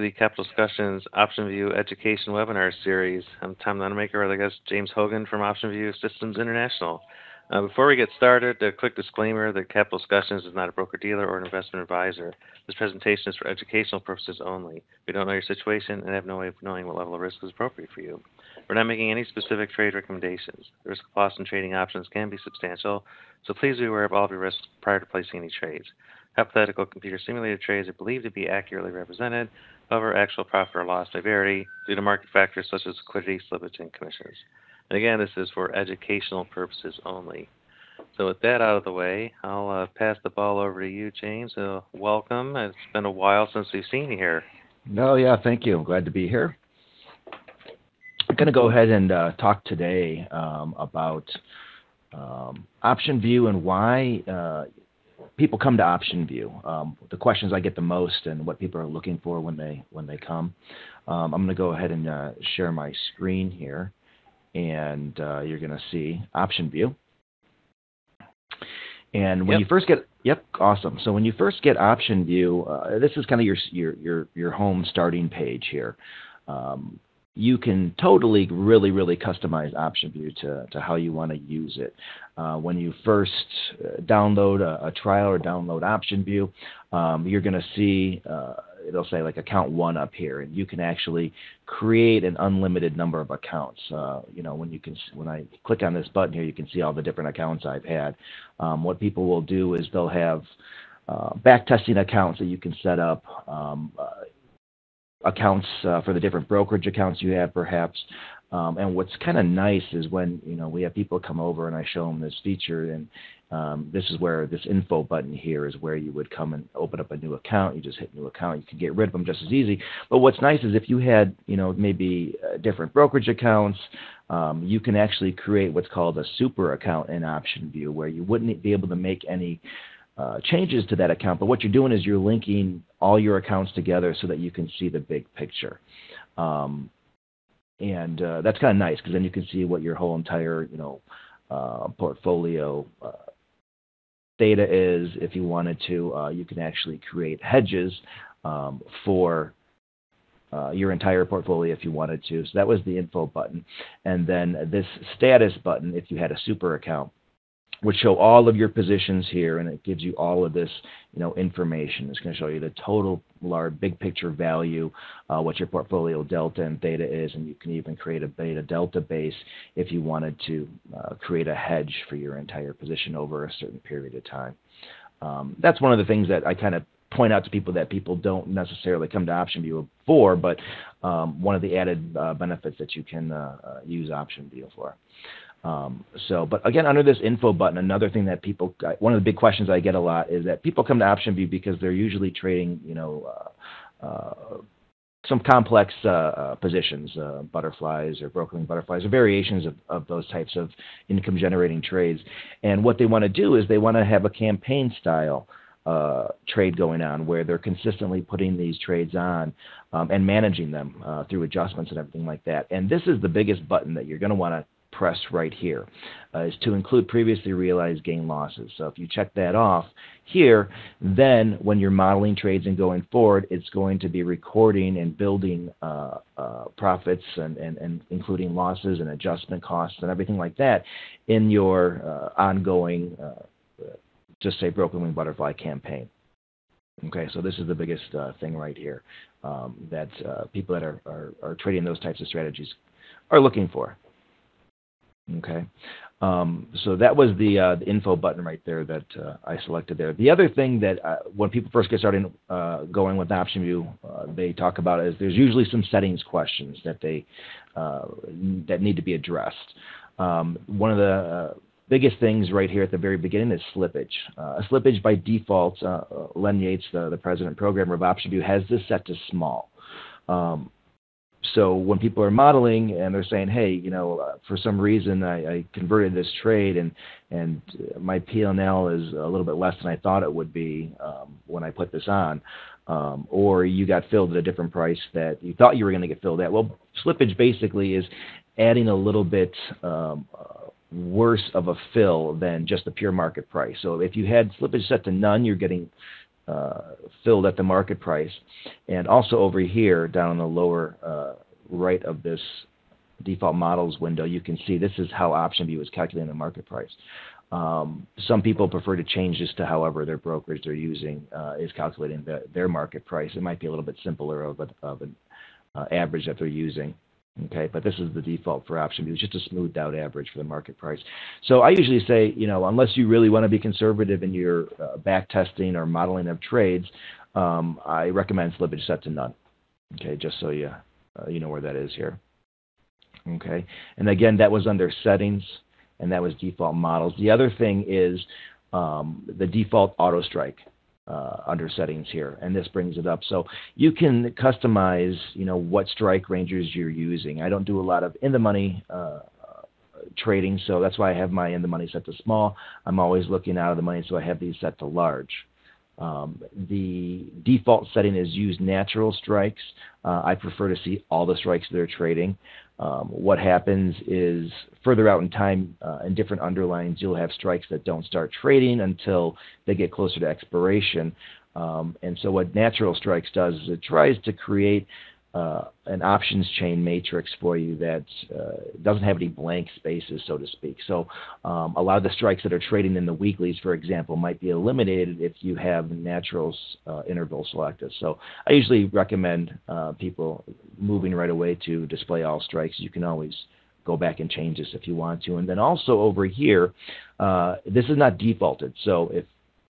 The Capital Discussions OptionVue Education Webinar Series. I'm Tom Nunamaker, with our guest James Hogan from OptionVue Systems International. Uh, before we get started, a quick disclaimer that Capital Discussions is not a broker dealer or an investment advisor. This presentation is for educational purposes only. We don't know your situation and have no way of knowing what level of risk is appropriate for you. We're not making any specific trade recommendations. The risk of loss in trading options can be substantial, so please be aware of all of your risks prior to placing any trades. Hypothetical computer simulated trades are believed to be accurately represented. However, actual profit or loss may vary due to market factors such as liquidity, slippage, and commissions. And again, this is for educational purposes only. So with that out of the way, I'll uh, pass the ball over to you, James. Uh, welcome. It's been a while since we've seen you here. No, yeah, thank you. I'm glad to be here. I'm going to go ahead and uh, talk today um, about um, OptionVue and why uh, people come to OptionVue. Um, the questions I get the most and what people are looking for when they when they come. Um, I'm going to go ahead and uh, share my screen here, and uh, you're going to see OptionVue. And when yep. you first get, yep, awesome. So when you first get OptionVue, uh, this is kind of your your your your home starting page here. Um, you can totally, really, really customize OptionVue to, to how you want to use it. Uh, when you first uh, download a, a, trial or download OptionVue, um, you're going to see uh, it'll say like account one up here, and you can actually create an unlimited number of accounts. Uh, you know, when you can when I click on this button here, you can see all the different accounts I've had. Um, what people will do is they'll have uh, back testing accounts that you can set up. Um, uh, accounts uh, for the different brokerage accounts you have, perhaps. Um, and what's kind of nice is when you know we have people come over and I show them this feature, and um, this is where this info button here is where you would come and open up a new account. You just hit new account. You can get rid of them just as easy. But what's nice is if you had you know maybe uh, different brokerage accounts, um, you can actually create what's called a super account in OptionVue, where you wouldn't be able to make any uh, changes to that account. But what you're doing is you're linking all your accounts together so that you can see the big picture. Um, and uh, that's kind of nice because then you can see what your whole entire you know uh, portfolio uh, data is. If you wanted to, uh, you can actually create hedges um, for uh, your entire portfolio if you wanted to. So that was the info button. And then this status button, if you had a super account, would show all of your positions here, and it gives you all of this, you know, information. It's going to show you the total large big picture value, uh, what your portfolio delta and theta is, and you can even create a beta delta base if you wanted to uh, create a hedge for your entire position over a certain period of time. Um, that's one of the things that I kind of point out to people that people don't necessarily come to OptionVue for, but um, one of the added uh, benefits that you can uh, uh, use OptionVue for. Um, so, but again, under this info button, another thing that people, one of the big questions I get a lot is that people come to option OptionVue because they're usually trading, you know, uh, uh, some complex uh, uh positions, uh, butterflies or brokering butterflies, or variations of, of those types of income generating trades. And what they want to do is they want to have a campaign style. Uh, trade going on where they're consistently putting these trades on um, and managing them uh, through adjustments and everything like that. And this is the biggest button that you're going to want to press right here uh, is to include previously realized gain losses. So if you check that off here, then when you're modeling trades and going forward, it's going to be recording and building uh, uh, profits and, and, and including losses and adjustment costs and everything like that in your uh, ongoing, uh, just say broken wing butterfly campaign. Okay, so this is the biggest uh, thing right here um, that people that are, are, are trading those types of strategies are looking for. Okay. Um, so that was the, uh, the, info button right there that uh, I selected there. The other thing that uh, when people first get started uh, going with OptionVue, uh, they talk about is there's usually some settings questions that they uh, that need to be addressed. Um, one of the biggest things right here at the very beginning is slippage. Uh, slippage by default, Len Yates, the, the president programmer of OptionVue, has this set to small. Um, so when people are modeling and they're saying, hey, you know, uh, for some reason I, I converted this trade and and my P&L is a little bit less than I thought it would be um, when I put this on, um, or you got filled at a different price that you thought you were going to get filled at. Well, slippage basically is adding a little bit um, uh, worse of a fill than just the pure market price. So if you had slippage set to none, you're getting uh, filled at the market price. And also over here, down in the lower uh, right of this default models window, you can see this is how OptionVue is calculating the market price. Um, some people prefer to change this to however their brokerage they're using uh, is calculating the, their market price. It might be a little bit simpler of, a, of an uh, average that they're using. Okay, but this is the default for OptionVue, just a smoothed out average for the market price. So I usually say, you know, unless you really want to be conservative in your uh, back testing or modeling of trades, um, I recommend slippage set to none. Okay, just so you uh, you know where that is here. Okay, and again, that was under settings, and that was default models. The other thing is um, the default auto strike uh, under settings here, and this brings it up. So you can customize, you know, what strike ranges you're using. I don't do a lot of in the money uh, trading, so that's why I have my in the money set to small. I'm always looking out of the money, so I have these set to large. Um, the default setting is use natural strikes. Uh, I prefer to see all the strikes that are trading. Um, what happens is further out in time, uh, in different underlines, you'll have strikes that don't start trading until they get closer to expiration. Um, and so, what natural strikes does is it tries to create uh, an options chain matrix for you that uh, doesn't have any blank spaces, so to speak. So um, a lot of the strikes that are trading in the weeklies, for example, might be eliminated if you have natural uh, interval selected. So I usually recommend uh, people moving right away to display all strikes. You can always go back and change this if you want to. And then also over here, uh, this is not defaulted. So if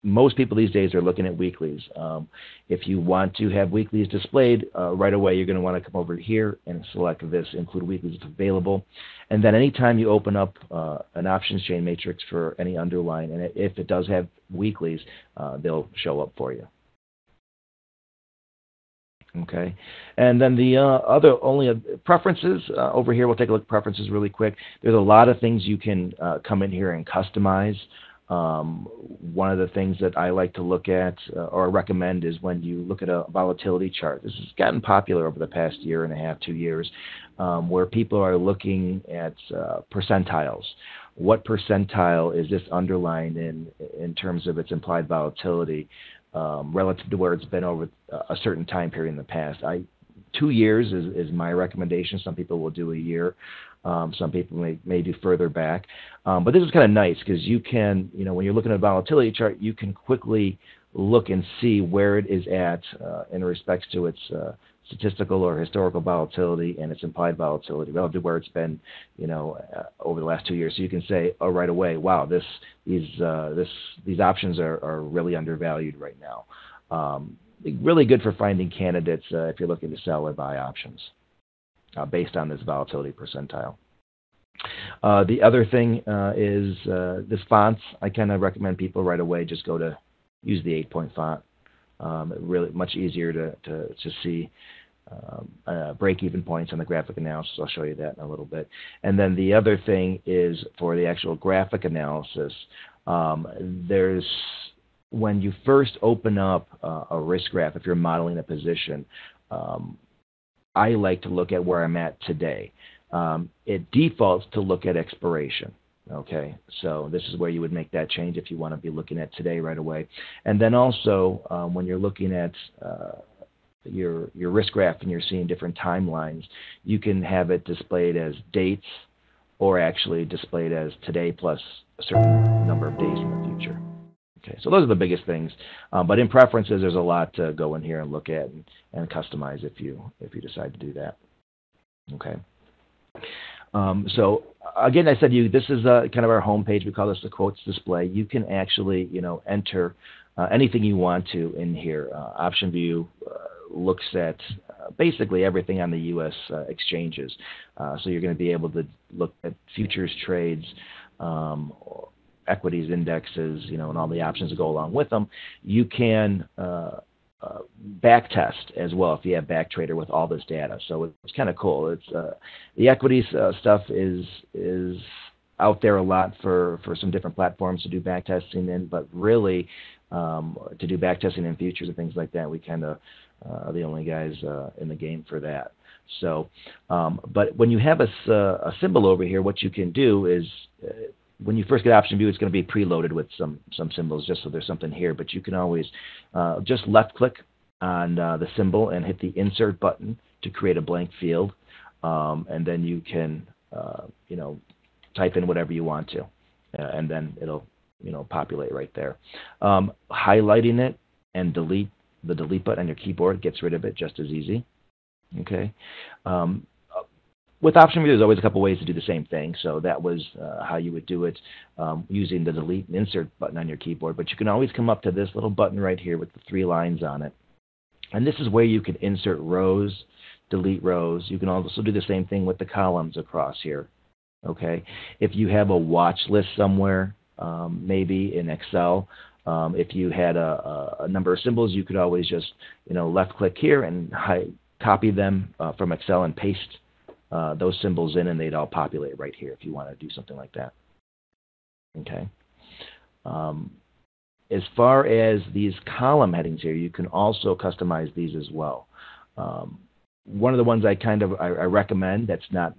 most people these days are looking at weeklies. Um, if you want to have weeklies displayed uh, right away, you're going to want to come over here and select this, include weeklies available. And then anytime you open up uh, an options chain matrix for any underline, and if it does have weeklies, uh, they'll show up for you. Okay, and then the uh, other only uh, preferences uh, over here. We'll take a look at preferences really quick. There's a lot of things you can come in here and customize. Um, one of the things that I like to look at uh, or recommend is when you look at a volatility chart. This has gotten popular over the past year and a half, two years, um, where people are looking at uh, percentiles. What percentile is this underlined in in terms of its implied volatility um, relative to where it's been over a certain time period in the past? I two years is, is my recommendation. Some people will do a year. Um, some people may, may do further back. Um, but this is kind of nice because you can, you know, when you're looking at a volatility chart, you can quickly look and see where it is at uh, in respects to its uh, statistical or historical volatility and its implied volatility relative to where it's been, you know, uh, over the last two years. So you can say, oh, right away, wow, this these uh, this these options are, are really undervalued right now. Um, really good for finding candidates uh, if you're looking to sell or buy options uh, based on this volatility percentile. Uh, the other thing uh, is uh, this fonts. I kind of recommend people right away just go to use the 8-point font. Um, really much easier to, to, to see um, uh, break-even points on the graphic analysis. I'll show you that in a little bit. And then the other thing is for the actual graphic analysis. Um, there's when you first open up uh, a risk graph, if you're modeling a position, um, I like to look at where I'm at today. Um, it defaults to look at expiration. Okay, so this is where you would make that change if you want to be looking at today right away. And then also, um, when you're looking at uh, your your risk graph and you're seeing different timelines, you can have it displayed as dates or actually displayed as today plus a certain number of days in the future. Okay, so those are the biggest things. Um, but in preferences, there's a lot to go in here and look at and, and customize if you if you decide to do that. Okay. Um, so again, I said you this is uh, kind of our home page. We call this the quotes display. You can actually you know enter uh, anything you want to in here. Uh, OptionVue uh, looks at basically everything on the U.S. Exchanges. so you're going to be able to look at futures trades. Um, equities indexes, you know, and all the options that go along with them, you can uh, uh, as well if you have backtrader with all this data. So it's kind of cool. It's uh, the equities uh, stuff is is out there a lot for for some different platforms to do backtesting in, but really um, to do backtesting in futures and things like that, we kind of uh, are the only guys uh, in the game for that. So, um, but when you have a, a symbol over here, what you can do is when you first get OptionVue, it's going to be preloaded with some some symbols just so there's something here. But you can always uh, just left click on uh, the symbol and hit the insert button to create a blank field, um, and then you can uh, you know type in whatever you want to, uh, and then it'll you know populate right there. Um, highlighting it and delete the delete button on your keyboard gets rid of it just as easy. Okay. Um, with OptionVue, there's always a couple ways to do the same thing. So that was uh, how you would do it um, using the delete and insert button on your keyboard. But you can always come up to this little button right here with the three lines on it. And this is where you can insert rows, delete rows. You can also do the same thing with the columns across here. Okay, if you have a watch list somewhere, um, maybe in Excel, um, if you had a, a, number of symbols, you could always just you know left click here and copy them uh, from Excel and paste uh, those symbols in and they'd all populate right here if you want to do something like that. Okay. Um, as far as these column headings here, you can also customize these as well. Um, one of the ones I kind of I, I recommend that's not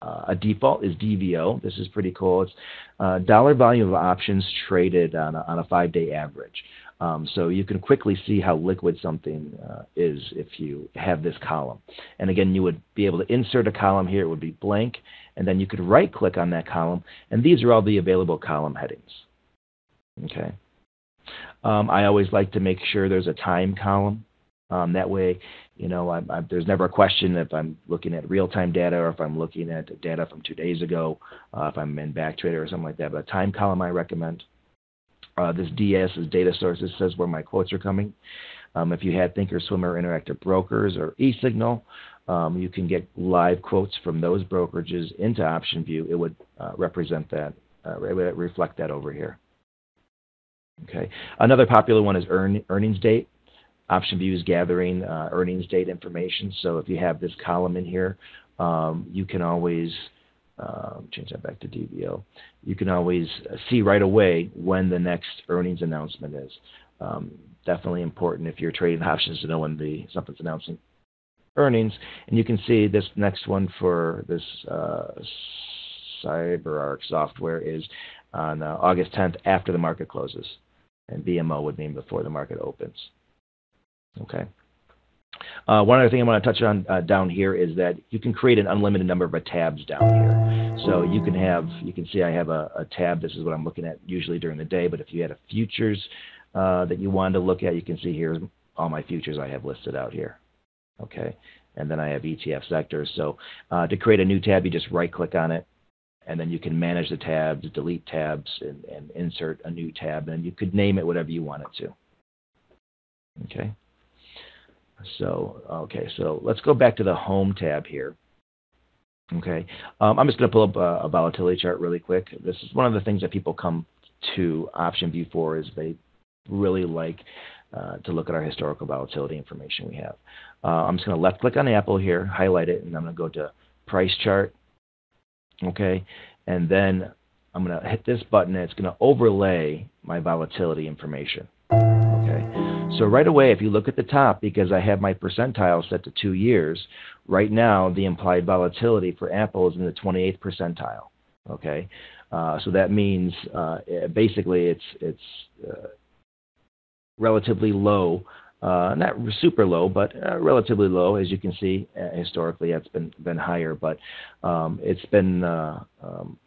uh, a default is DVO. This is pretty cool. It's uh, dollar volume of options traded on a, on a five-day average. Um, so you can quickly see how liquid something uh, is if you have this column. And again, you would be able to insert a column here. It would be blank. And then you could right-click on that column. And these are all the available column headings. Okay. Um, I always like to make sure there's a time column. Um, that way, you know, I, I, there's never a question if I'm looking at real-time data or if I'm looking at data from two days ago, uh, if I'm in BackTrader or something like that. But a time column I recommend. Uh, this DS is data sources says where my quotes are coming. Um, if you had Thinkorswim, Interactive Brokers, or eSignal, um, you can get live quotes from those brokerages into OptionVue. It would uh, represent that, uh, reflect that over here. Okay. Another popular one is earn, earnings date. OptionVue is gathering uh, earnings date information. So if you have this column in here, um, you can always um, change that back to DVO. You can always see right away when the next earnings announcement is. Um, definitely important if you're trading options to know when the something's announcing earnings. And you can see this next one for this uh, CyberArk software is on uh, August 10th after the market closes. And BMO would mean before the market opens. Okay. Uh, one other thing I want to touch on uh, down here is that you can create an unlimited number of tabs down here. So you can have, you can see I have a, a tab. This is what I'm looking at usually during the day. But if you had a futures uh, that you wanted to look at, you can see here all my futures I have listed out here. Okay, and then I have ETF sectors. So uh, to create a new tab, you just right-click on it, and then you can manage the tabs, delete tabs, and, and insert a new tab, and you could name it whatever you want it to. Okay. So, okay, so let's go back to the Home tab here. Okay, um, I'm just going to pull up a, a, volatility chart really quick. This is one of the things that people come to option OptionVue for is they really like uh, to look at our historical volatility information we have. Uh, I'm just going to left click on Apple here, highlight it, and I'm going to go to Price Chart. Okay, and then I'm going to hit this button and it's going to overlay my volatility information. So right away, if you look at the top, because I have my percentile set to two years, right now the implied volatility for Apple is in the 28th percentile. Okay, uh, so that means uh, basically it's it's uh, relatively low, uh, not super low, but uh, relatively low. As you can see, uh, historically it's been been higher, but um, it's been um,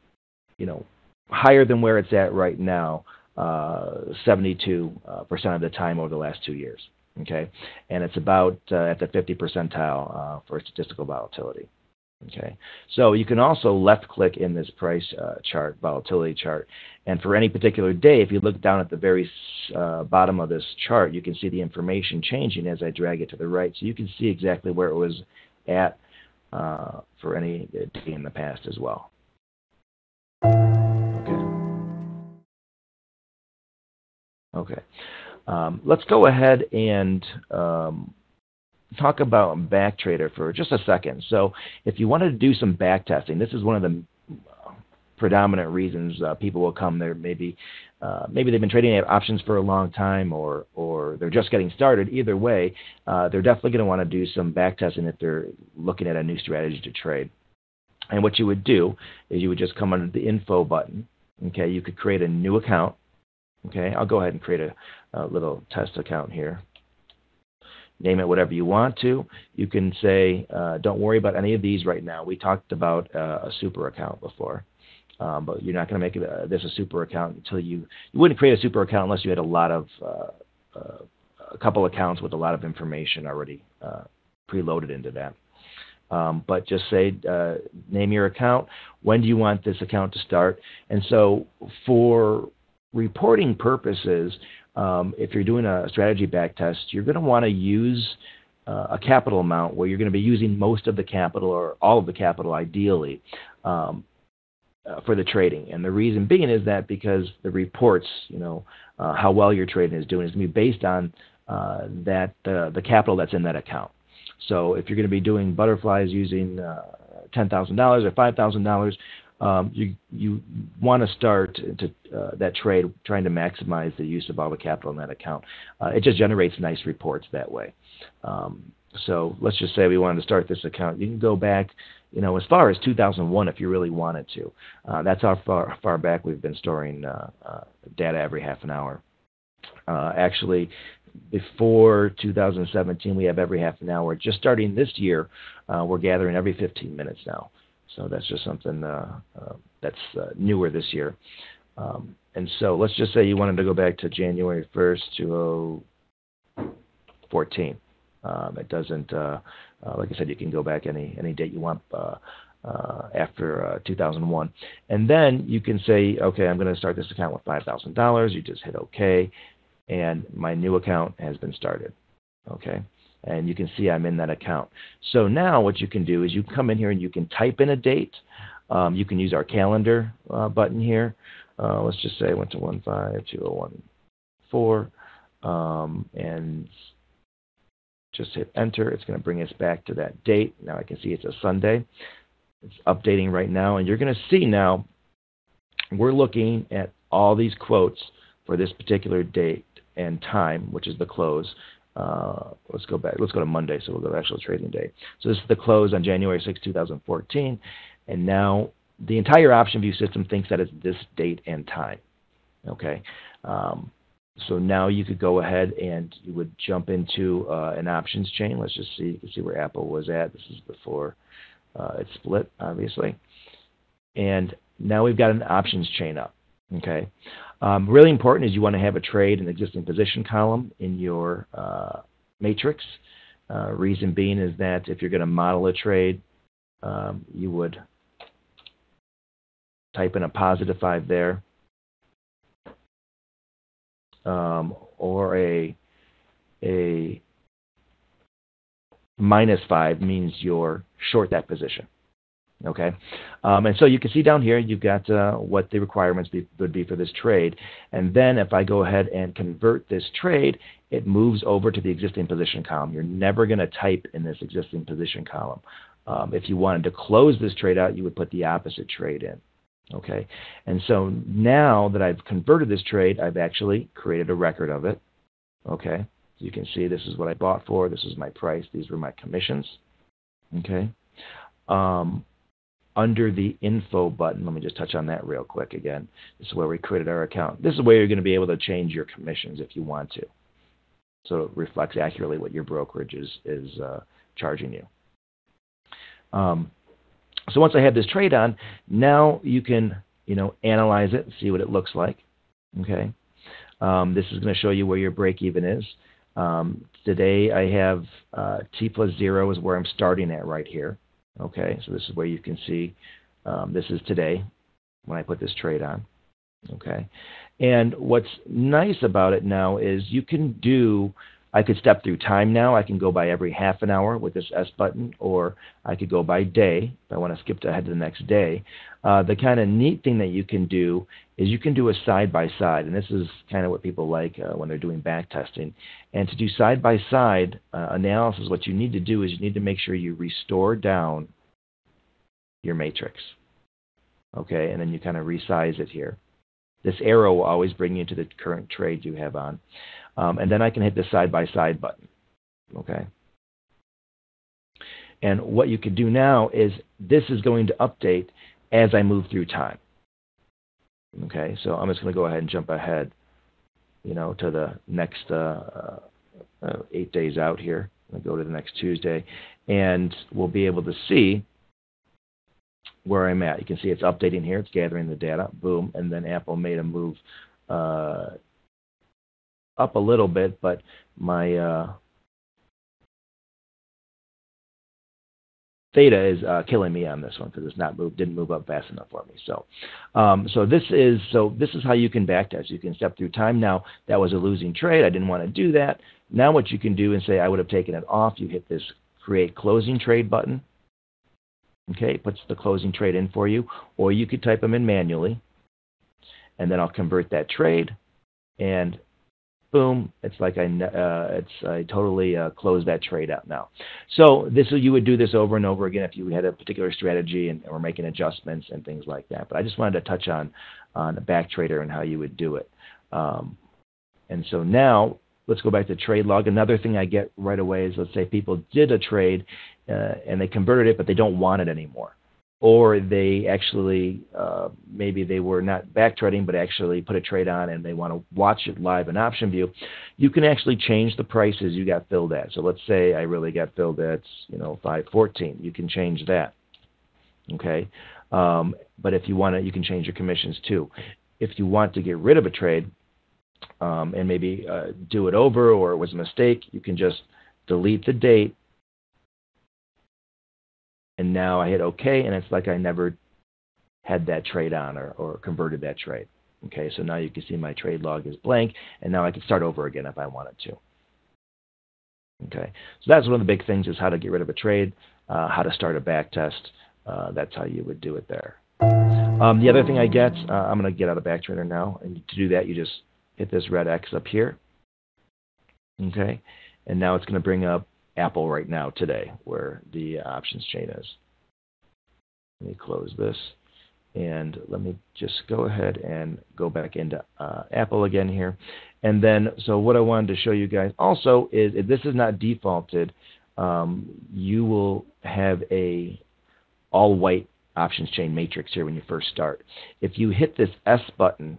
you know higher than where it's at right now. 72% uh, of the time over the last two years. Okay, and it's about uh, at the 50 percentile uh, for statistical volatility. Okay, so you can also left click in this price uh, chart, volatility chart, and for any particular day, if you look down at the very uh, bottom of this chart, you can see the information changing as I drag it to the right. So you can see exactly where it was at uh, for any day in the past as well. Okay. Um, let's go ahead and um, talk about BackTrader for just a second. So if you wanted to do some back testing, this is one of the predominant reasons uh, people will come there. Maybe uh, maybe they've been trading options for a long time, or or they're just getting started. Either way, uh, they're definitely going to want to do some back testing if they're looking at a new strategy to trade. And what you would do is you would just come under the info button Okay, you could create a new account. Okay, I'll go ahead and create a, a little test account here. Name it whatever you want to. You can say, uh, don't worry about any of these right now. We talked about uh, a super account before. Um, but you're not going to make it, uh, this a super account until you you wouldn't create a super account unless you had a lot of uh, uh, a couple accounts with a lot of information already uh, preloaded into that. Um, but just say name your account. When do you want this account to start? And so for reporting purposes, um, if you're doing a strategy back test, you're going to want to use uh, a capital amount where you're going to be using most of the capital or all of the capital ideally um, uh, for the trading. And the reason being is that because the reports, you know, uh, how well your trading is doing is going to be based on uh, that uh, the capital that's in that account. So if you're going to be doing butterflies using uh, $10,000 or $5,000, um, you you want to start to, uh, that trade trying to maximize the use of all the capital in that account. Uh, it just generates nice reports that way. Um, so let's just say we wanted to start this account. You can go back, you know, as far as 2001 if you really wanted to. Uh, that's how far far back we've been storing uh, uh, data every half an hour. Uh, actually, before 2017, we have every half an hour. Just starting this year, we're gathering every 15 minutes now. So that's just something uh, uh, that's uh, newer this year. Um, and so let's just say you wanted to go back to January 1st, 2014. Um, it doesn't, uh, uh, like I said, you can go back any any date you want uh, after uh, 2001, and then you can say, okay, I'm going to start this account with five thousand dollars. You just hit OK, and my new account has been started. Okay, and you can see I'm in that account. So now what you can do is you come in here and you can type in a date. Um, you can use our calendar uh, button here. Uh, let's just say I went to 152014 um, and just hit enter. It's going to bring us back to that date. Now I can see it's a Sunday. It's updating right now, and you're going to see now we're looking at all these quotes for this particular date and time, which is the close. Uh, let's go back. Let's go to Monday, so we'll go to actual trading day. So this is the close on January 6, 2014, and now the entire OptionVue system thinks that it's this date and time. Okay, um, so now you could go ahead and you would jump into uh, an options chain. Let's just see. You can see where Apple was at. This is before uh, it split, obviously, and now we've got an options chain up. Okay, um, really important is you want to have a trade and existing position column in your uh, matrix. Uh, reason being is that if you're going to model a trade, um, you would type in a positive 5 there um, or a, a minus 5 means you're short that position. Okay, um, and so you can see down here you've got uh, what the requirements be, would be for this trade. And then if I go ahead and convert this trade, it moves over to the existing position column. You're never going to type in this existing position column. Um, if you wanted to close this trade out, you would put the opposite trade in. Okay, and so now that I've converted this trade, I've actually created a record of it. Okay, so you can see this is what I bought for, this is my price, these were my commissions. Okay. Um, under the info button. Let me just touch on that real quick again. This is where we created our account. This is where you're going to be able to change your commissions if you want to. So it reflects accurately what your brokerage is, is uh, charging you. Um, so once I have this trade on, now you can you know analyze it and see what it looks like. Okay, um, this is going to show you where your break even is. Um, today I have uh, T plus zero is where I'm starting at right here. Okay, so this is where you can see um, this is today when I put this trade on. Okay, and what's nice about it now is you can do. I could step through time now. I can go by every half an hour with this S button, or I could go by day if I want to skip to ahead to the next day. Uh, the kind of neat thing that you can do is you can do a side by side, and this is kind of what people like uh, when they're doing back testing. And to do side by side analysis, what you need to do is you need to make sure you restore down your matrix. Okay, and then you kind of resize it here. This arrow will always bring you to the current trade you have on. Um, and then I can hit the side by side button. Okay. And what you can do now is this is going to update as I move through time. Okay, so I'm just going to go ahead and jump ahead, you know, to the next uh, uh, eight days out here. I'll go to the next Tuesday, and we'll be able to see where I'm at. You can see it's updating here. It's gathering the data. Boom, and then Apple made a move uh, up a little bit, but my uh, theta is uh, killing me on this one because it's not moved, didn't move up fast enough for me. So, um, so this is so this is how you can backtest. You can step through time. Now that was a losing trade. I didn't want to do that. Now what you can do and say I would have taken it off. You hit this create closing trade button. Okay, puts the closing trade in for you, or you could type them in manually, and then I'll convert that trade, and boom, it's like I uh, it's I totally uh, that trade out now. So this you would do this over and over again if you had a particular strategy and were making adjustments and things like that. But I just wanted to touch on on a back trader and how you would do it. Um, and so now let's go back to trade log. Another thing I get right away is let's say people did a trade uh, and they converted it, but they don't want it anymore or they actually uh, maybe they were not back trading but actually put a trade on and they want to watch it live in OptionVue you can actually change the prices you got filled at. So let's say i really got filled at you know 514 you can change that okay? Um, but if you want to you can change your commissions too. If you want to get rid of a trade um, and maybe uh, do it over or it was a mistake you can just delete the date and now I hit OK, and it's like I never had that trade on or, or converted that trade. Okay, so now you can see my trade log is blank, and now I can start over again if I wanted to. Okay, so that's one of the big things is how to get rid of a trade, uh, how to start a back test. Uh, that's how you would do it there. Um, the other thing I get, uh, I'm going to get out of BackTrader now, and to do that, you just hit this red X up here. Okay, and now it's going to bring up Apple right now today, where the options chain is. Let me close this. And let me just go ahead and go back into uh, Apple again here. And then, so what I wanted to show you guys also is if this is not defaulted, um, you will have a all white options chain matrix here when you first start. If you hit this S button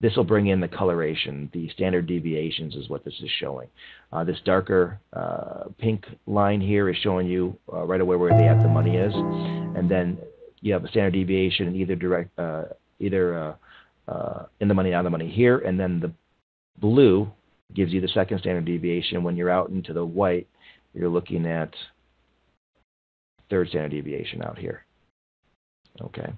this will bring in the coloration. The standard deviations is what this is showing. Uh, this darker uh, pink line here is showing you uh, right away where the at the money is, and then you have a standard deviation in either direct, uh, either uh, uh, in the money, out of the money here, and then the blue gives you the second standard deviation. When you're out into the white, you're looking at third standard deviation out here. Okay.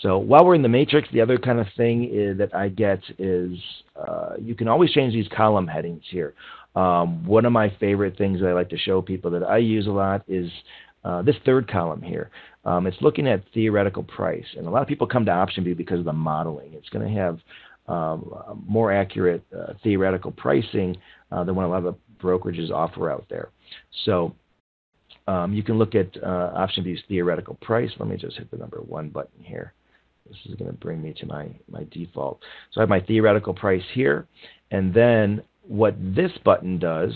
So while we're in the matrix, the other kind of thing is, that I get is uh, you can always change these column headings here. Um, one of my favorite things that I like to show people that I use a lot is uh, this third column here. Um, it's looking at theoretical price, and a lot of people come to option OptionVue because of the modeling. It's going to have um, more accurate uh, theoretical pricing uh, than what a lot of brokerages offer out there. So um, you can look at uh, OptionVue's theoretical price. Let me just hit the number one button here. This is going to bring me to my, my default. So I have my theoretical price here. And then what this button does,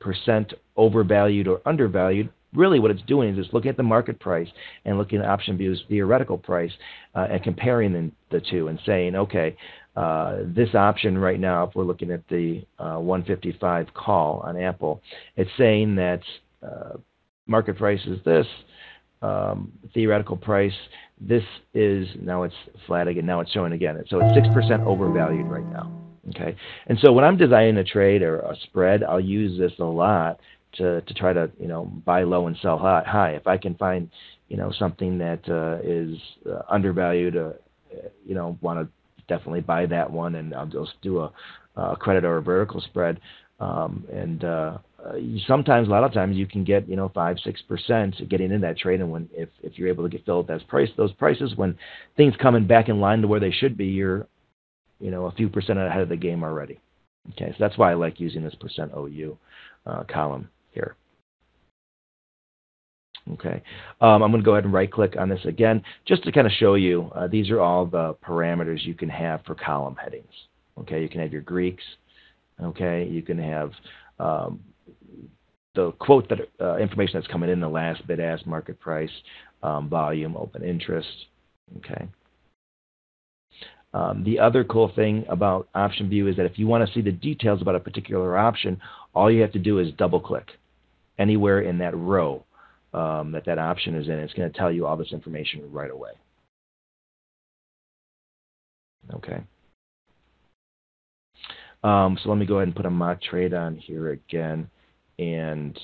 percent overvalued or undervalued, really what it's doing is it's looking at the market price and looking at OptionVue's theoretical price uh, and comparing the, the two and saying, okay, uh, this option right now, if we're looking at the uh, 155 call on Apple, it's saying that uh, market price is this, um, theoretical price. This is now it's flat again. Now it's showing again. So it's six percent overvalued right now. Okay, and so when I'm designing a trade or a spread, I'll use this a lot to to try to you know buy low and sell high. high. If I can find you know something that uh, is uh, undervalued, uh, you know want to definitely buy that one, and I'll just do a, a credit or a vertical spread. Um, and uh, sometimes, a lot of times, you can get you know five, six percent getting in that trade, and when if if you're able to get filled at price those prices, when things coming back in line to where they should be, you're you know a few percent ahead of the game already. Okay, so that's why I like using this percent OU uh, column here. Okay, um, I'm going to go ahead and right click on this again just to kind of show you. Uh, these are all the parameters you can have for column headings. Okay, you can have your Greeks. Okay, you can have um, the quote that uh, information that's coming in the last bid ask market price, um, volume, open interest. Okay. Um, the other cool thing about OptionVue is that if you want to see the details about a particular option, all you have to do is double click anywhere in that row um, that that option is in. It's going to tell you all this information right away. Okay. Um, so let me go ahead and put a mock trade on here again. And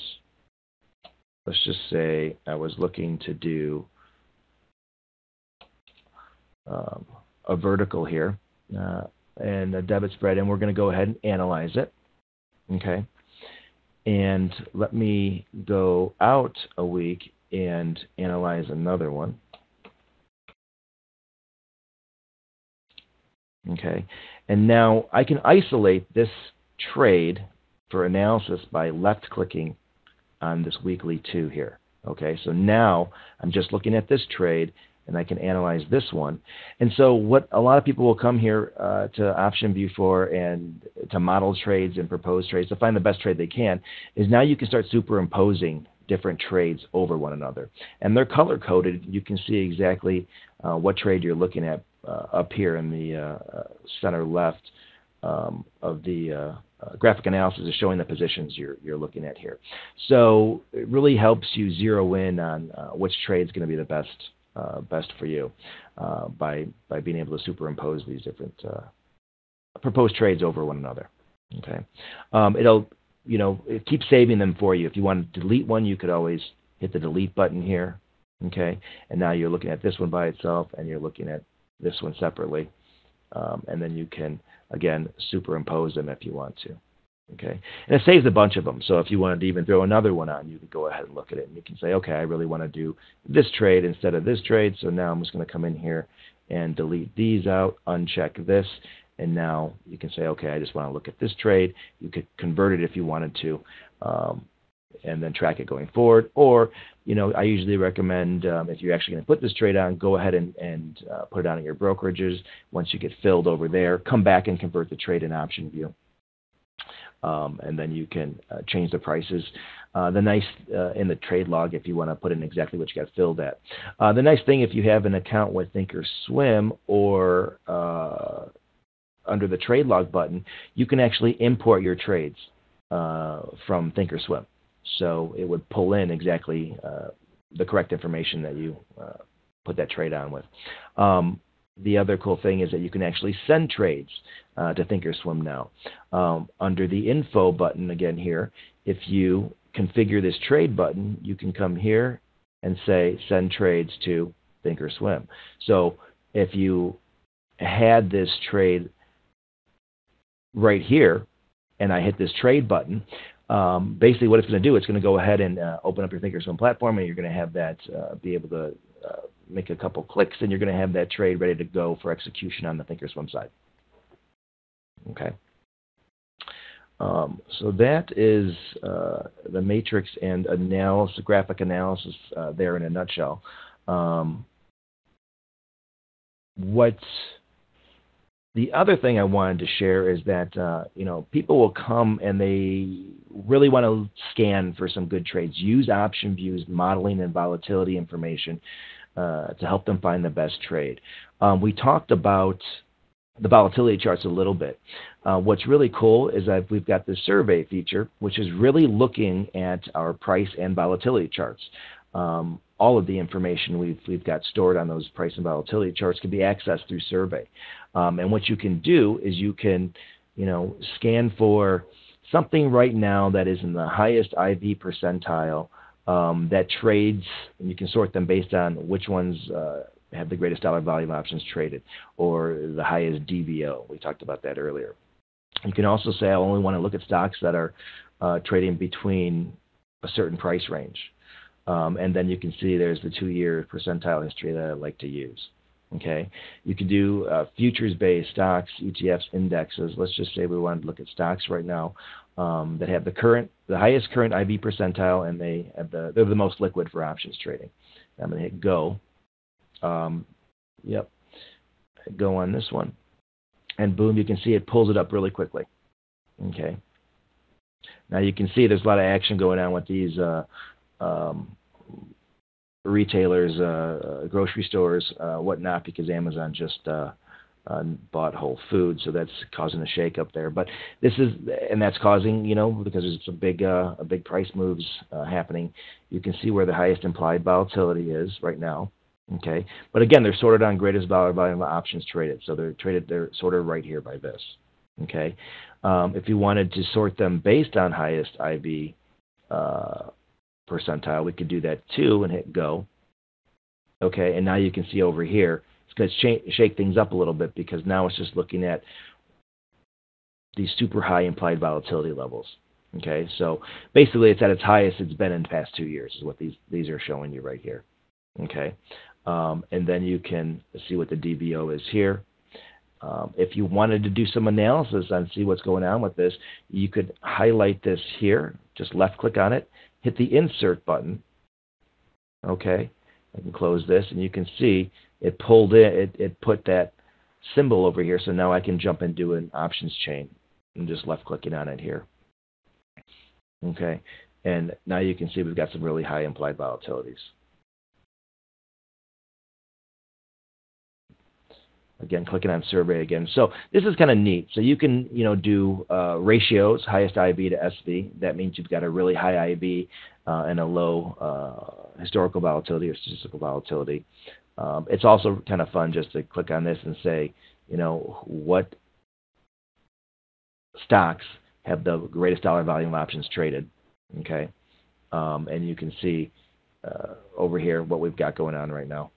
let's just say I was looking to do um, a vertical here uh, and a debit spread, and we're going to go ahead and analyze it. Okay. And let me go out a week and analyze another one. Okay. And now I can isolate this trade for analysis by left clicking on this weekly two here. Okay, so now I'm just looking at this trade and I can analyze this one. And so what a lot of people will come here uh, to OptionVue for and to model trades and propose trades to find the best trade they can is now you can start superimposing different trades over one another. And they're color coded. You can see exactly uh, what trade you're looking at uh, up here in the uh, uh, center left um, of the uh, graphic analysis is showing the positions you're, you're looking at here. So it really helps you zero in on which trade is going to be the best uh, best for you uh, by by being able to superimpose these different uh, proposed trades over one another. Okay, um, it'll you know it keeps saving them for you. If you want to delete one, you could always hit the delete button here. Okay, and now you're looking at this one by itself, and you're looking at this one separately, um, and then you can again superimpose them if you want to. Okay, and it saves a bunch of them. So if you wanted to even throw another one on, you could go ahead and look at it, and you can say, okay, I really want to do this trade instead of this trade. So now I'm just going to come in here and delete these out, uncheck this, and now you can say, okay, I just want to look at this trade. You could convert it if you wanted to, um, and then track it going forward. Or, you know, I usually recommend um, if you're actually going to put this trade on, go ahead and, and uh, put it on at your brokerages. Once you get filled over there, come back and convert the trade in OptionVue um, and then you can uh, change the prices. Uh, the nice uh, in the trade log if you want to put in exactly what you got filled at. Uh, the nice thing if you have an account with Thinkorswim or uh, under the trade log button, you can actually import your trades from Thinkorswim. So it would pull in exactly the correct information that you put that trade on with. Um, the other cool thing is that you can actually send trades uh, to Thinkorswim now. Um, under the info button again here, if you configure this trade button, you can come here and say send trades to Thinkorswim. So if you had this trade right here and I hit this trade button, um, basically what it's going to do, it's going to go ahead and uh, open up your Thinkorswim platform and you're going to have that uh, be able to uh, make a couple clicks and you're going to have that trade ready to go for execution on the Thinkorswim side. Okay. Um, so that is uh, the matrix and analysis, graphic analysis uh, there in a nutshell. Um, what the other thing I wanted to share is that uh, you know people will come and they really want to scan for some good trades. Use OptionVue's, modeling, and volatility information uh, to help them find the best trade. Um, we talked about the volatility charts a little bit. Uh, what's really cool is that we've got this survey feature, which is really looking at our price and volatility charts. Um, all of the information we've, we've got stored on those price and volatility charts can be accessed through survey. Um, and what you can do is you can, you know, scan for something right now that is in the highest IV percentile um, that trades, and you can sort them based on which ones uh, have the greatest dollar volume options traded or the highest DVO. We talked about that earlier. You can also say I only want to look at stocks that are uh, trading between a certain price range. Um, and then you can see there's the two-year percentile history that I like to use. Okay, you can do uh, futures-based stocks, ETFs, indexes. Let's just say we want to look at stocks right now um, that have the current, the highest current IV percentile, and they have the they're the most liquid for options trading. I'm going to hit go. Um, yep, go on this one, and boom, you can see it pulls it up really quickly. Okay. Now you can see there's a lot of action going on with these uh, um, retailers, uh, uh, grocery stores, uh, whatnot, because Amazon just uh, bought Whole Foods, so that's causing a shake up there. But this is, and that's causing, you know, because there's some big, uh, a big price moves uh, happening. You can see where the highest implied volatility is right now. Okay, but again, they're sorted on greatest dollar volume options traded, so they're traded, they're sorted right here by this. Okay, um, if you wanted to sort them based on highest IV uh, percentile, we could do that too and hit go. Okay, and now you can see over here it's going to shake things up a little bit because now it's just looking at these super high implied volatility levels. Okay, so basically it's at its highest it's been in the past two years is what these these are showing you right here. Okay, um, and then you can see what the DVO is here. Um, if you wanted to do some analysis and see what's going on with this, you could highlight this here, just left click on it, hit the insert button. Okay, I can close this and you can see it pulled in, it, it put that symbol over here. So now I can jump do an options chain I'm just left clicking on it here. Okay, and now you can see we've got some really high implied volatilities. Again, clicking on survey again. So this is kind of neat. So you can, you know, do uh, ratios, highest IV to SV. That means you've got a really high IV uh, and a low uh, historical volatility or statistical volatility. Um, it's also kind of fun just to click on this and say, you know, what stocks have the greatest dollar volume options traded. Okay, um, and you can see uh, over here what we've got going on right now.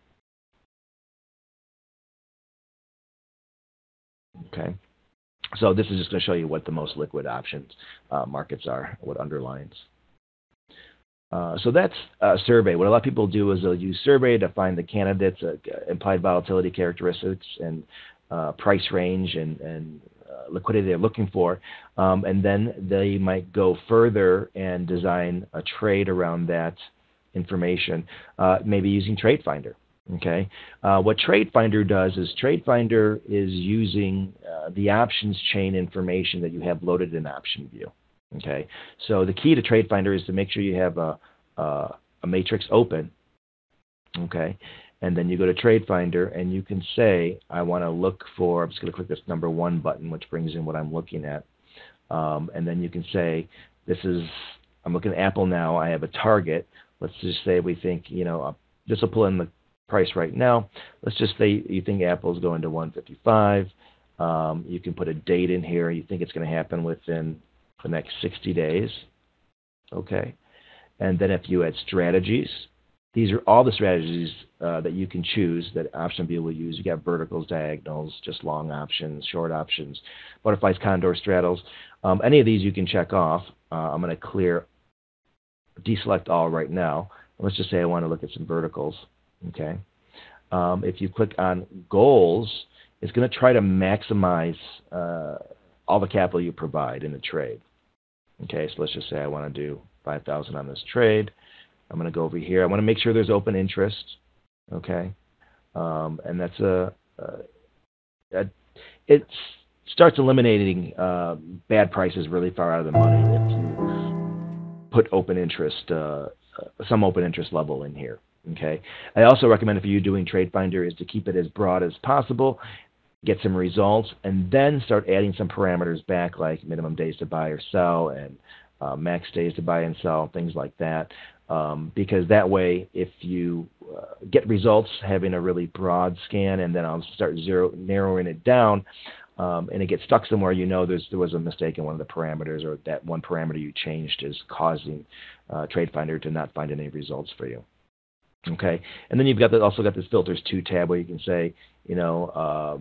Okay, so this is just going to show you what the most liquid options uh, markets are, what underlines. Uh, so that's a survey. What a lot of people do is they'll use survey to find the candidates, uh, implied volatility characteristics, and uh, price range and, and uh, liquidity they're looking for. Um, and then they might go further and design a trade around that information, uh, maybe using Trade Finder. Okay, what Trade Finder does is Trade Finder is using the options chain information that you have loaded in OptionVue. Okay, so the key to Trade Finder is to make sure you have a, a, a matrix open. Okay, and then you go to Trade Finder and you can say, I want to look for, I'm just going to click this number one button, which brings in what I'm looking at. Um, and then you can say, this is, I'm looking at Apple now, I have a target. Let's just say we think, you know, uh, this will pull in the price right now. Let's just say you think Apple's going to 155. Um, you can put a date in here. You think it's going to happen within the next 60 days. Okay. And then if you add strategies, these are all the strategies uh, that you can choose that OptionVue will use. You got verticals, diagonals, just long options, short options, butterflies, condor, straddles. Um, any of these you can check off. Uh, I'm going to clear, deselect all right now. Let's just say I want to look at some verticals. Okay. Um, if you click on goals, it's going to try to maximize uh, all the capital you provide in the trade. Okay, so let's just say I want to do 5,000 on this trade. I'm going to go over here. I want to make sure there's open interest. Okay, um, and that's a, a, a, it starts eliminating uh, bad prices really far out of the money if you put open interest, uh, some open interest level in here. Okay. I also recommend if you're doing Trade Finder is to keep it as broad as possible get some results, and then start adding some parameters back like minimum days to buy or sell and uh, max days to buy and sell, things like that. Um, because that way, if you uh, get results having a really broad scan, and then I'll start zero narrowing it down, um, and it gets stuck somewhere, you know there's, there was a mistake in one of the parameters, or that one parameter you changed is causing uh, Trade Finder to not find any results for you. Okay, and then you've got the, also got this filters two tab where you can say, you know, uh,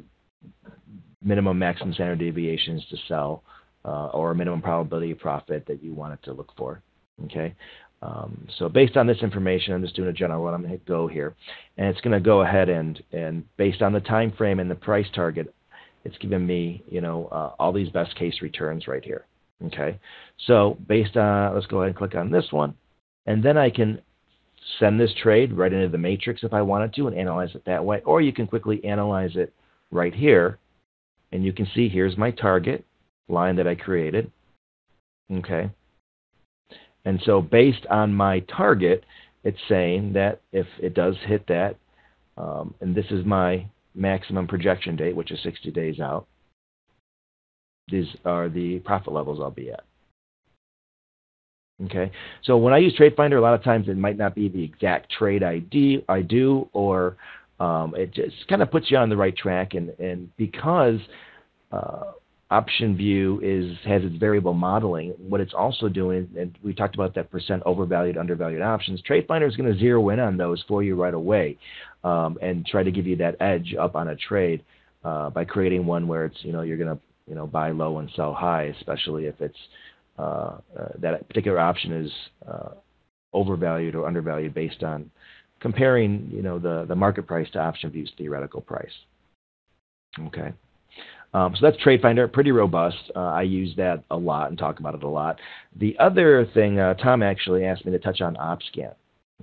minimum maximum standard deviations to sell uh, or minimum probability of profit that you want it to look for. Okay. Um, so based on this information, I'm just doing a general one. I'm going to hit go here, and it's going to go ahead and and based on the time frame and the price target, it's giving me you know uh, all these best case returns right here. Okay. So based on let's go ahead and click on this one, and then I can send this trade right into the matrix if I wanted to and analyze it that way, or you can quickly analyze it right here. And you can see here's my target line that I created. Okay. And so based on my target, it's saying that if it does hit that, um, and this is my maximum projection date, which is 60 days out. These are the profit levels I'll be at. Okay, so when I use Trade Finder, a lot of times it might not be the exact trade ID I do, or um, it just kind of puts you on the right track. And, and because uh, OptionVue is has its variable modeling. What it's also doing, and we talked about that percent overvalued, undervalued options. Trade Finder is going to zero in on those for you right away, um, and try to give you that edge up on a trade uh, by creating one where it's you know you're going to you know buy low and sell high, especially if it's uh, uh, that particular option is uh, overvalued or undervalued based on comparing you know the the market price to OptionVue's theoretical price. Okay. Um, so that's Trade Finder, pretty robust. Uh, I use that a lot and talk about it a lot. The other thing, uh, Tom actually asked me to touch on OpScan.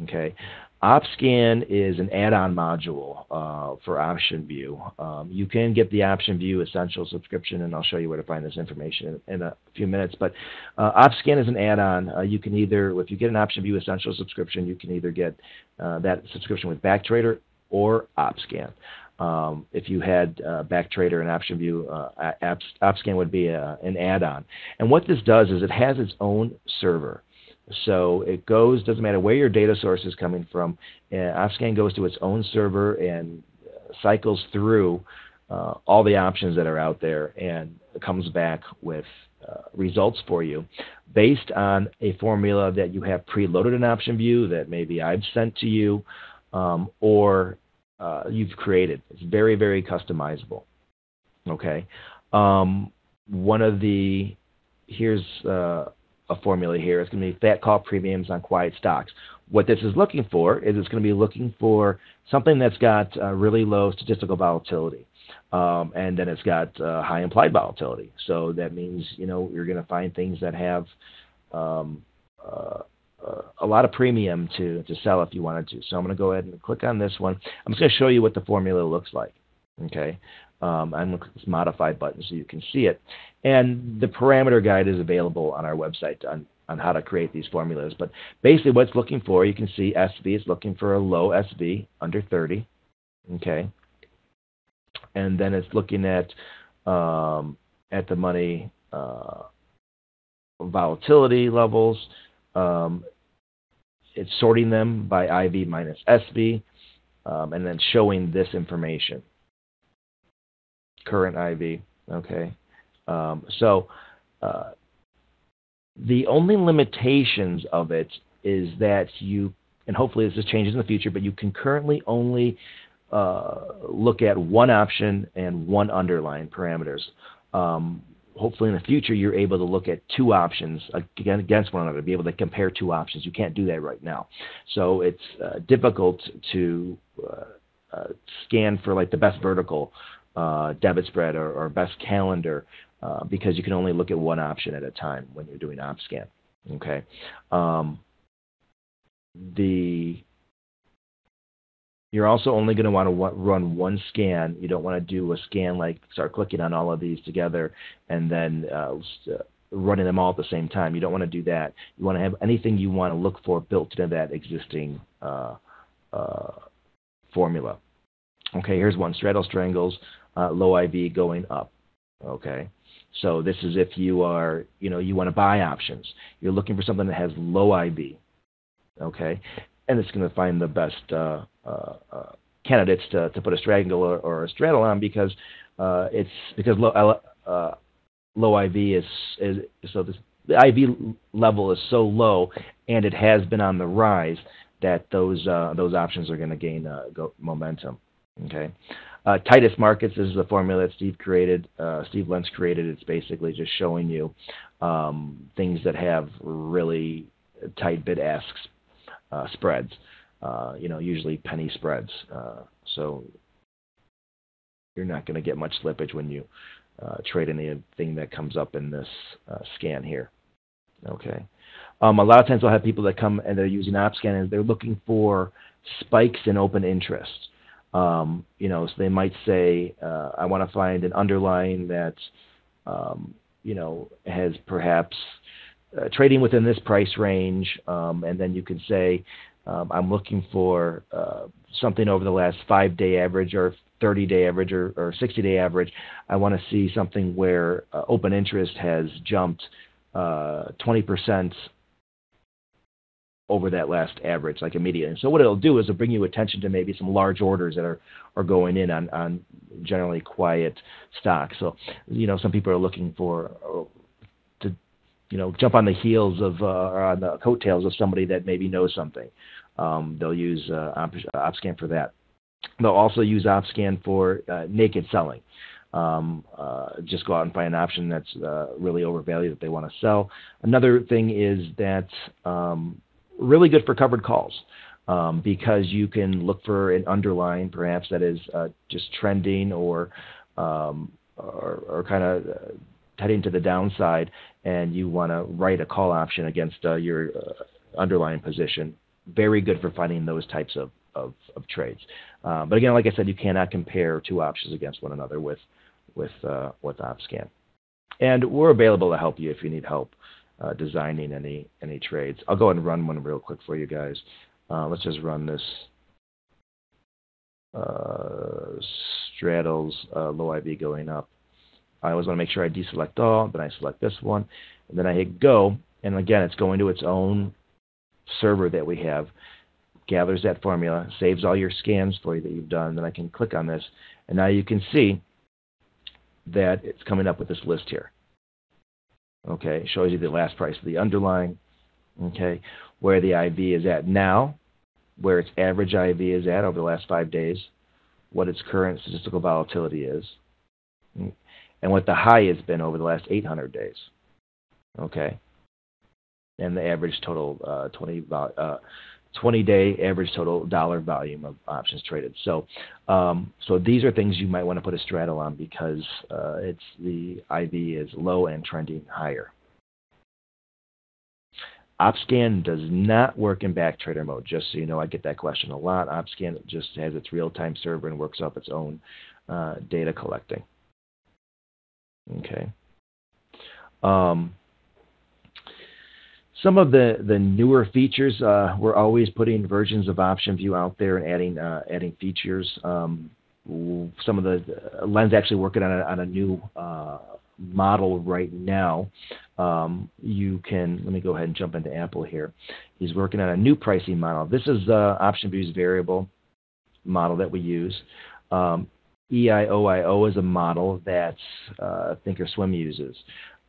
Okay, OpScan is an add-on module uh, for OptionVue. Um, you can get the OptionVue Essential subscription, and I'll show you where to find this information in, in a few minutes. But uh, OpScan is an add-on. Uh, you can either, if you get an OptionVue Essential subscription, you can either get uh, that subscription with Backtrader or OpScan. Um, if you had uh, Backtrader and OptionVue, uh, Apps, OpScan would be a, an add-on. And what this does is it has its own server. So it goes, doesn't matter where your data source is coming from, uh, OpScan goes to its own server and cycles through uh, all the options that are out there and comes back with uh, results for you based on a formula that you have preloaded in OptionVue that maybe I've sent to you um, or uh, you've created. It's very, very customizable. Okay. Um, one of the here's uh, a formula here. It's going to be fat call premiums on quiet stocks. What this is looking for is it's going to be looking for something that's got uh, really low statistical volatility. Um, and then it's got uh, high implied volatility. So that means you know you're going to find things that have um, uh, a lot of premium to, to sell if you wanted to. So I'm going to go ahead and click on this one. I'm just going to show you what the formula looks like. Okay, um, I'm going to click this modify button so you can see it. And the parameter guide is available on our website on, on how to create these formulas. But basically what it's looking for, you can see SV is looking for a low SV under 30. Okay, and then it's looking at um, at the money uh, volatility levels. Um, it's sorting them by IV minus SV, um, and then showing this information. Current IV, okay. Um, so uh, the only limitations of it is that you, and hopefully this is changes in the future, but you can currently only uh, look at one option and one underlying parameters. Um, hopefully in the future you're able to look at two options against one another, be able to compare two options. You can't do that right now. So it's uh, difficult to uh, uh, scan for like the best vertical uh, debit spread or, or best calendar uh, because you can only look at one option at a time when you're doing OpScan. Okay. Um, the you're also only going to want to run one scan. You don't want to do a scan like start clicking on all of these together and then uh, uh, running them all at the same time. You don't want to do that. You want to have anything you want to look for built into that existing uh, uh, formula. Okay, here's one straddle strangles, uh, low IV going up. Okay, so this is if you are, you know, you want to buy options. You're looking for something that has low IV. Okay, and it's going to find the best uh, uh, uh, candidates to, to put a straddle or, or a straddle on because uh, it's because low uh, low IV is, is so this, the IV level is so low and it has been on the rise that those those options are going to gain go momentum. Okay. Uh, tightest markets is the formula that Steve created. Uh, Steve Lentz created. It's basically just showing you um, things that have really tight bid asks uh, spreads. Uh, you know, usually penny spreads. Uh, so you're not going to get much slippage when you uh, trade anything that comes up in this scan here. Okay. Um, a lot of times I'll have people that come and they're using OpScan and they're looking for spikes in open interest. Um, you know, so they might say, uh, I want to find an underlying that, um, you know, has perhaps uh, trading within this price range, um, and then you can say, um, I'm looking for uh, something over the last five day average or 30 day average or, or 60 day average. I want to see something where uh, open interest has jumped uh, 20% over that last average, like immediately. so what it'll do is it'll bring you attention to maybe some large orders that are, are going in on, on generally quiet stocks. So, you know, some people are looking for to, you know, jump on the heels of uh, or on the coattails of somebody that maybe knows something. Um, they'll use uh, OpScan for that. They'll also use OpScan for uh, naked selling. Um, uh, just go out and find an option that's uh, really overvalued that they want to sell. Another thing is that um, really good for covered calls um, because you can look for an underlying, perhaps that is uh, just trending or um, or, or kind of uh, heading to the downside, and you want to write a call option against uh, your uh, underlying position. Very good for finding those types of of, of trades. Uh, but again, like I said, you cannot compare two options against one another with with uh, with OpScan. And we're available to help you if you need help uh, designing any any trades. I'll go and run one real quick for you guys. Uh, let's just run this uh, straddles uh, low IV going up. I always want to make sure I deselect all, then I select this one, and then I hit go, and again it's going to its own server that we have, gathers that formula, saves all your scans for you that you've done, then I can click on this, and now you can see that it's coming up with this list here. Okay, shows you the last price of the underlying. Okay, where the IV is at now, where its average IV is at over the last five days, what its current statistical volatility is, and what the high has been over the last 800 days. Okay, and the average total uh, 20 uh, 20 day average total dollar volume of options traded. So, um, so these are things you might want to put a straddle on because uh, it's the IV is low and trending higher. OpScan does not work in backtrader mode, just so you know. I get that question a lot. OpScan just has its real time server and works off its own uh, data collecting. Okay. Um, some of the, the newer features, uh, we're always putting versions of OptionVue out there and adding uh, adding features. Um, some of the Len's actually working on a, on a new uh, model right now. Um, you can let me go ahead and jump into Apple here. He's working on a new pricing model. This is uh, OptionVue's variable model that we use. Um, EIOIO is a model that uh, Thinkorswim uses.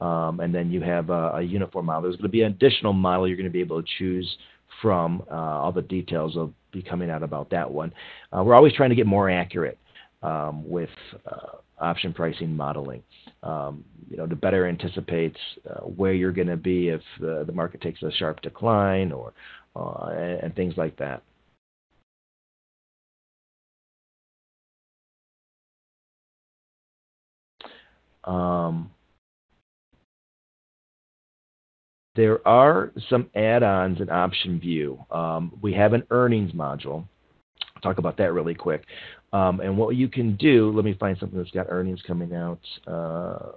Um, and then you have a, a, uniform model. There's going to be an additional model you're going to be able to choose from. Uh, all the details will be coming out about that one. Uh, we're always trying to get more accurate um, with uh, option pricing modeling. Um, you know, to better anticipate uh, where you're going to be if the market takes a sharp decline or uh, and, and things like that. Um, There are some add-ons in OptionVue. Um, we have an earnings module. Talk about that really quick. Um, and what you can do, let me find something that's got earnings coming out uh,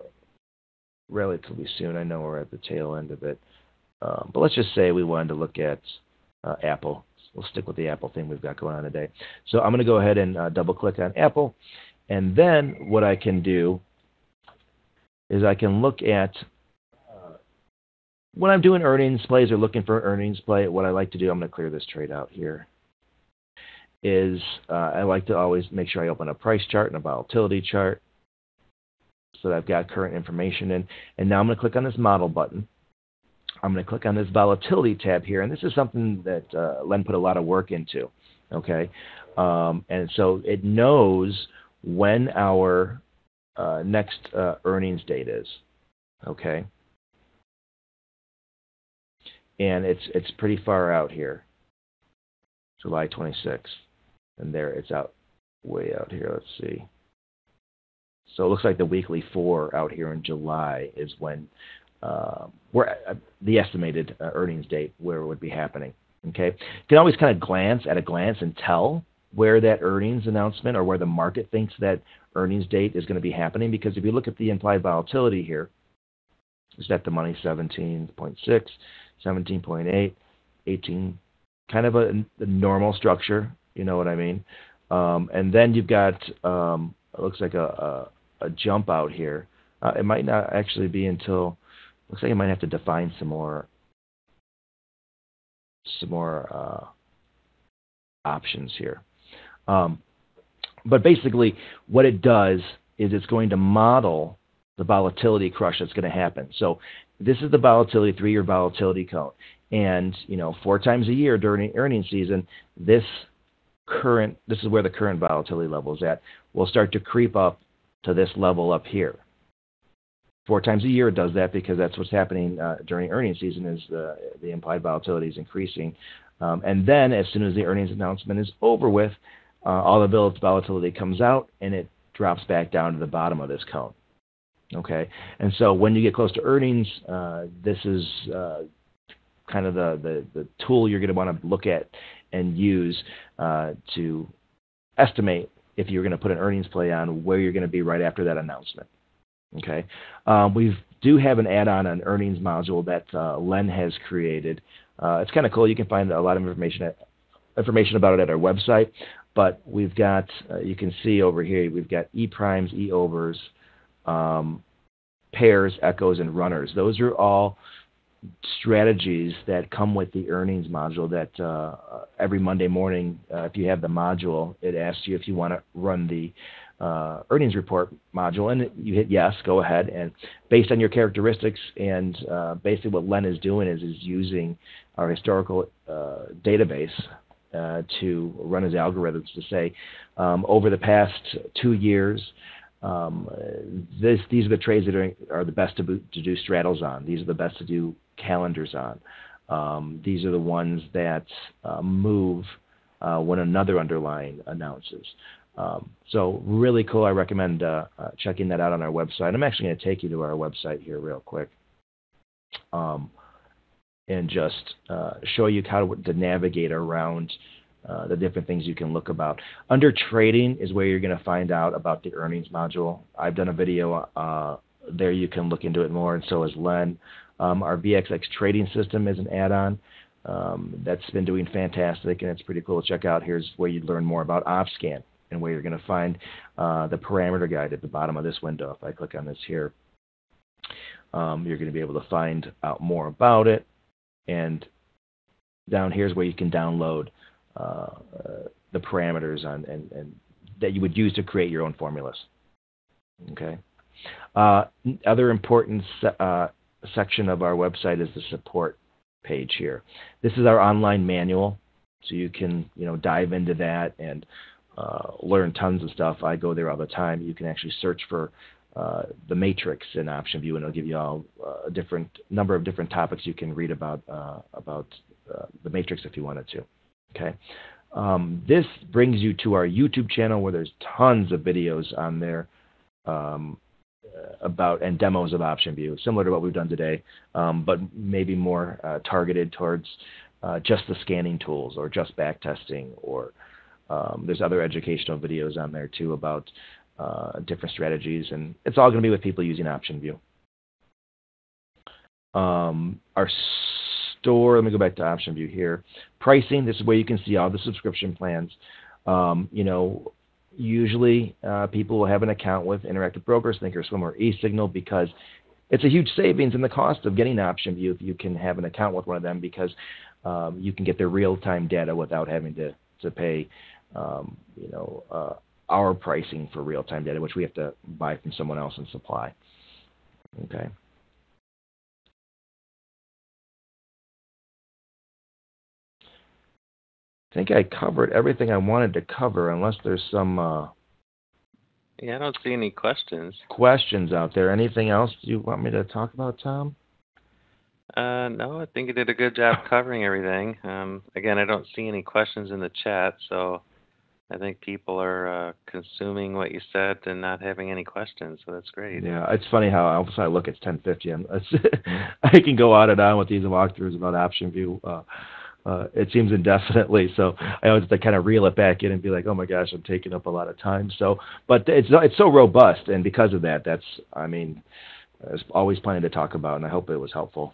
relatively soon. I know we're at the tail end of it. Um, but let's just say we wanted to look at uh, Apple. We'll stick with the Apple thing we've got going on today. So I'm going to go ahead and uh, double click on Apple. And then what I can do is I can look at when I'm doing earnings plays or looking for earnings play, what I like to do, I'm going to clear this trade out here, is uh, I like to always make sure I open a price chart and a volatility chart so that I've got current information in. And now I'm going to click on this model button. I'm going to click on this volatility tab here, and this is something that uh, Len put a lot of work into. Okay, um, and so it knows when our uh, next uh, earnings date is. Okay, and it's it's pretty far out here. July 26th, and there it's out way out here. Let's see. So it looks like the weekly four out here in July is when uh, we're uh, the estimated uh, earnings date where it would be happening. Okay, you can always kind of glance at a glance and tell where that earnings announcement or where the market thinks that earnings date is going to be happening because if you look at the implied volatility here, is that the money 17.6 17.8, 18, kind of a, a normal structure. You know what I mean? Um, and then you've got um, it looks like a, a, a jump out here. Uh, it might not actually be until looks like I might have to define some more some more uh, options here. Um, but basically, what it does is it's going to model the volatility crush that's going to happen. So this is the volatility three-year volatility cone, and you know four times a year during earnings season, this current this is where the current volatility level is at will start to creep up to this level up here. Four times a year it does that because that's what's happening uh, during earnings season is the, implied volatility is increasing. Um, and then as soon as the earnings announcement is over with, uh, all the volatility comes out and it drops back down to the bottom of this cone. Okay, and so when you get close to earnings, uh, this is uh, kind of the, the, the tool you're going to want to look at and use uh, to estimate if you're going to put an earnings play on where you're going to be right after that announcement. Okay, um, we do have an add-on an earnings module that uh, Len has created. Uh, it's kind of cool. You can find a lot of information at, information about it at our website. But we've got uh, you can see over here we've got e primes, e overs, um, pairs, echoes, and runners. Those are all strategies that come with the earnings module that uh, every Monday morning, uh, if you have the module, it asks you if you want to run the uh, earnings report module, and you hit yes, go ahead. And based on your characteristics and uh, basically what Len is doing is is using our historical uh, database uh, to run his algorithms to say um, over the past two years. Um, this, these are the trades that are, are the best to, to do straddles on. These are the best to do calendars on. Um, these are the ones that uh, move uh, when another underlying announces. Um, so really cool. I recommend uh, uh, checking that out on our website. I'm actually going to take you to our website here real quick, um, and just uh, show you how to, to navigate around uh, the different things you can look about. Under trading is where you're going to find out about the earnings module. I've done a video uh, there. You can look into it more, and so has Len. Um, our VXX trading system is an add-on. Um, that's been doing fantastic, and it's pretty cool to check out. Here's where you learn more about OpScan and where you're going to find uh, the parameter guide at the bottom of this window. If I click on this here, um, you're going to be able to find out more about it. And down here is where you can download uh, uh, the parameters on, and, and, that you would use to create your own formulas. Okay. Uh, other important se- uh, section of our website is the support page here. This is our online manual, so you can you know dive into that and uh, learn tons of stuff. I go there all the time. You can actually search for uh, the matrix in OptionVue, and it'll give you all uh, a different number of different topics you can read about uh, about uh, the matrix if you wanted to. Okay. Um, this brings you to our YouTube channel where there's tons of videos on there um, about and demos of OptionVue, similar to what we've done today, um, but maybe more uh, targeted towards just the scanning tools or just back testing or um, there's other educational videos on there too about uh, different strategies, and it's all going to be with people using OptionVue. Um, our store, let me go back to OptionVue here. Pricing, this is where you can see all the subscription plans. Um, you know, usually uh, people will have an account with Interactive Brokers, Thinkorswim, or eSignal because it's a huge savings in the cost of getting OptionVue if you can have an account with one of them because um, you can get their real-time data without having to, to pay um, you know, uh, our pricing for real-time data, which we have to buy from someone else and supply. Okay. Think I covered everything I wanted to cover, unless there's some. Uh, yeah, I don't see any questions. Questions out there. Anything else you want me to talk about, Tom? Uh, no, I think you did a good job covering everything. Um, again, I don't see any questions in the chat, so I think people are uh, consuming what you said and not having any questions, so that's great. Yeah, it's funny how also I look. It's ten fifty. I can go on and on with these walkthroughs about OptionVue. Uh, uh, it seems indefinitely, so I always have to kind of reel it back in and be like, "Oh my gosh, I'm taking up a lot of time." So, but it's it's so robust, and because of that, that's I mean, there's always plenty to talk about, and I hope it was helpful.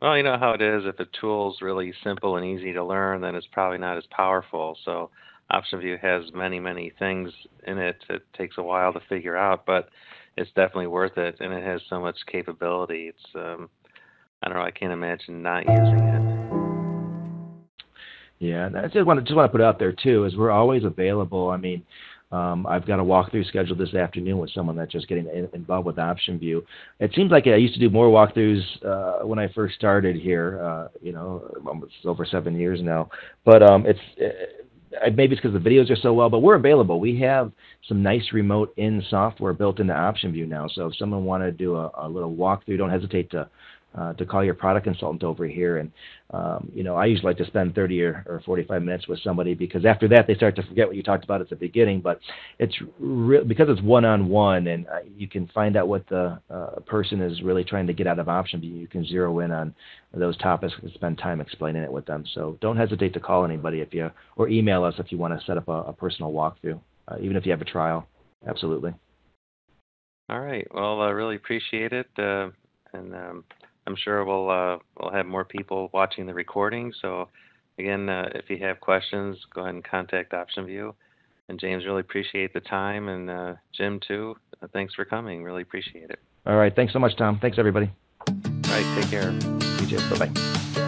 Well, you know how it is. If a tool's really simple and easy to learn, then it's probably not as powerful. So OptionVue has many, many things in it. It takes a while to figure out, but it's definitely worth it, and it has so much capability. It's um, I don't know. I can't imagine not using it. Yeah, and I just want to just want to put out there too is we're always available. I mean, um, I've got a walkthrough scheduled this afternoon with someone that's just getting in, involved with OptionVue. It seems like I used to do more walkthroughs uh, when I first started here. Uh, you know, almost over seven years now. But um, it's uh, maybe it's because the videos are so well. But we're available. We have some nice remote in software built into OptionVue now. So if someone want to do a, a little walkthrough, don't hesitate to uh, to call your product consultant over here. And, um, you know, I usually like to spend 30 or, or 45 minutes with somebody because after that they start to forget what you talked about at the beginning. But it's re- because it's one on one and uh, you can find out what the uh, person is really trying to get out of option. You can zero in on those topics and spend time explaining it with them. So don't hesitate to call anybody if you, or email us if you want to set up a, a personal walkthrough, uh, even if you have a trial. Absolutely. All right. Well, I really appreciate it. Uh, and um, I'm sure we'll uh, we'll have more people watching the recording. So again, uh, if you have questions, go ahead and contact OptionVue. And James, really appreciate the time, and uh, Jim too. Uh, thanks for coming. Really appreciate it. All right. Thanks so much, Tom. Thanks everybody. All right. Take care. You too. Bye bye.